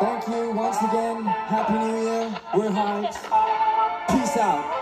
Thank you once again. Happy New Year. We're high. Peace out.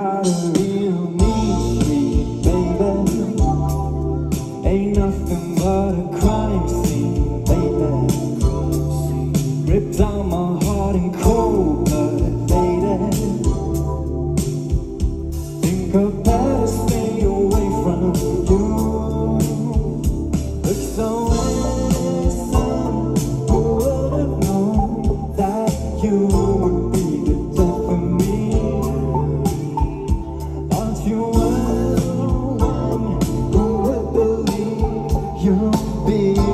gotta me, baby. Ain't nothing. be.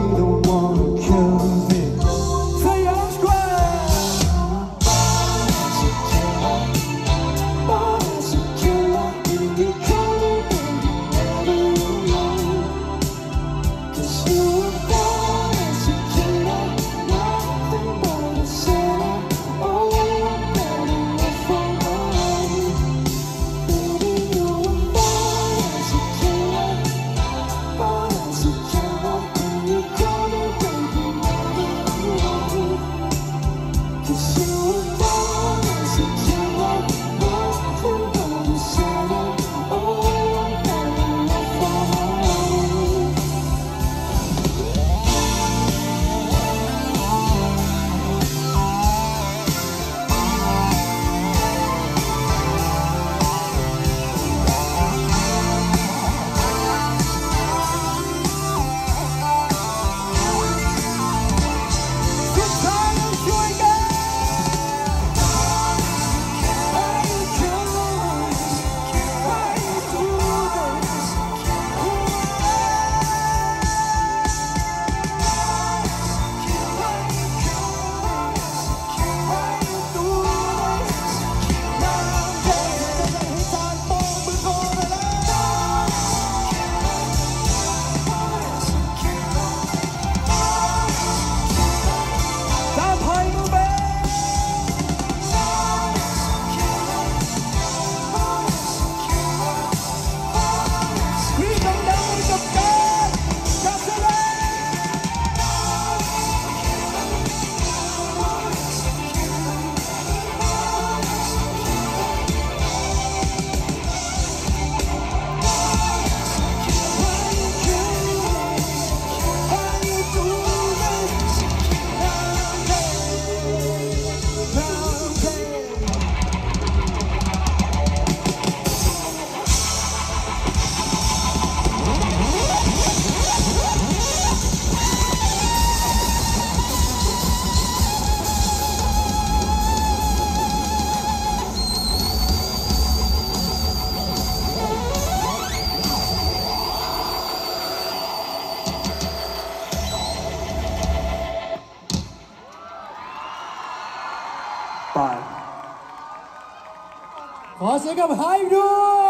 Was ich am Heim du?